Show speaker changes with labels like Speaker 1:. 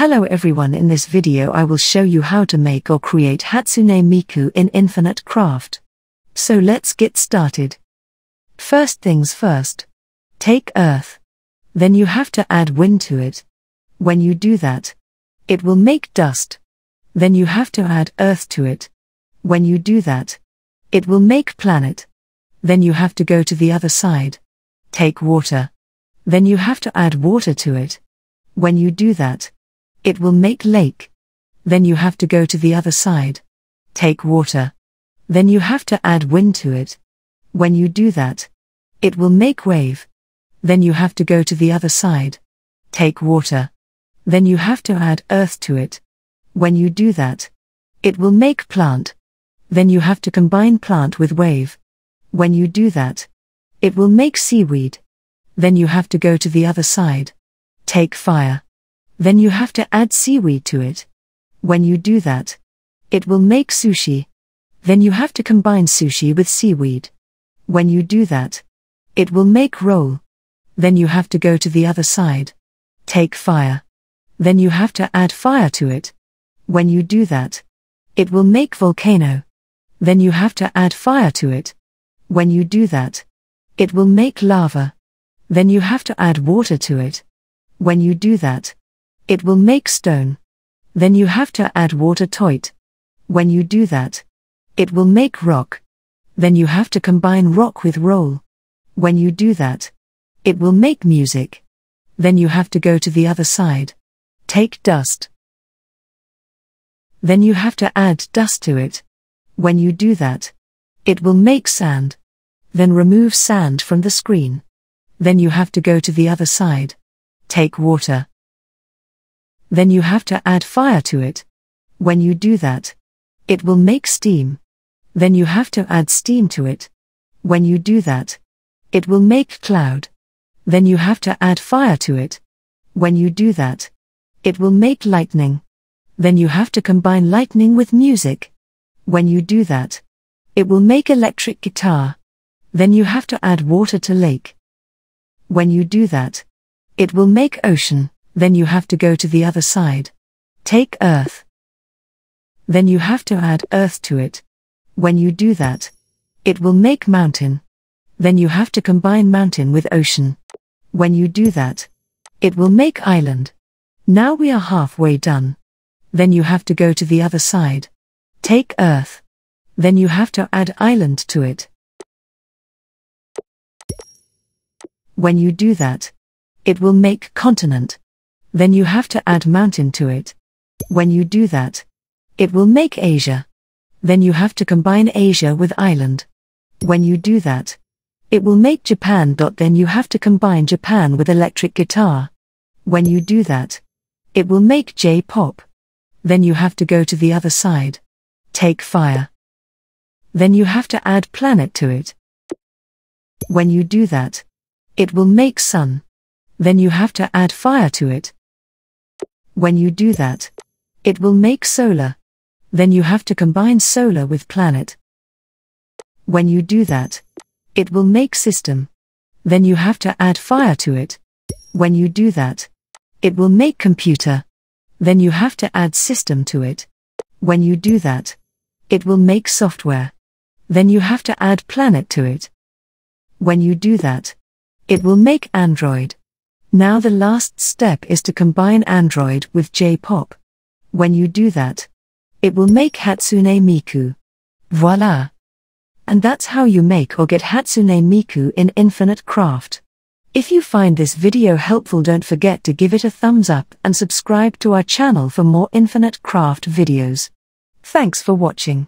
Speaker 1: Hello everyone in this video I will show you how to make or create Hatsune Miku in Infinite Craft. So let's get started. First things first. Take earth. Then you have to add wind to it. When you do that, it will make dust. Then you have to add earth to it. When you do that, it will make planet. Then you have to go to the other side. Take water. Then you have to add water to it. When you do that, it will make lake. Then you have to go to the other side. Take water. Then you have to add wind to it. When you do that, it will make wave. Then you have to go to the other side. Take water. Then you have to add earth to it. When you do that, it will make plant. Then you have to combine plant with wave. When you do that, it will make seaweed. Then you have to go to the other side. Take fire. Then you have to add seaweed to it. When you do that, it will make sushi. Then you have to combine sushi with seaweed. When you do that, it will make roll. Then you have to go to the other side. Take fire. Then you have to add fire to it. When you do that, it will make volcano. Then you have to add fire to it. When you do that, it will make lava. Then you have to add water to it. When you do that, it will make stone. Then you have to add water to it. When you do that, it will make rock. Then you have to combine rock with roll. When you do that, it will make music. Then you have to go to the other side. Take dust. Then you have to add dust to it. When you do that, it will make sand. Then remove sand from the screen. Then you have to go to the other side. Take water. Then you have to add fire to it. When you do that, it will make steam. Then you have to add steam to it. When you do that, it will make cloud. Then you have to add fire to it. When you do that, it will make lightning. Then you have to combine lightning with music. When you do that, it will make electric guitar. Then you have to add water to lake. When you do that, it will make ocean then you have to go to the other side. Take earth. Then you have to add earth to it. When you do that, it will make mountain. Then you have to combine mountain with ocean. When you do that, it will make island. Now we are halfway done. Then you have to go to the other side. Take earth. Then you have to add island to it. When you do that, it will make continent. Then you have to add mountain to it. When you do that, it will make Asia. Then you have to combine Asia with island. When you do that, it will make Japan. Then you have to combine Japan with electric guitar. When you do that, it will make J-pop. Then you have to go to the other side. Take fire. Then you have to add planet to it. When you do that, it will make sun. Then you have to add fire to it. When you do that, it will make solar. Then you have to combine solar with planet. When you do that, it will make system. Then you have to add fire to it. When you do that, it will make computer. Then you have to add system to it. When you do that, it will make software. Then you have to add planet to it. When you do that, it will make Android. Now the last step is to combine Android with J-pop. When you do that, it will make Hatsune Miku. Voila! And that's how you make or get Hatsune Miku in Infinite Craft. If you find this video helpful don't forget to give it a thumbs up and subscribe to our channel for more Infinite Craft videos. Thanks for watching.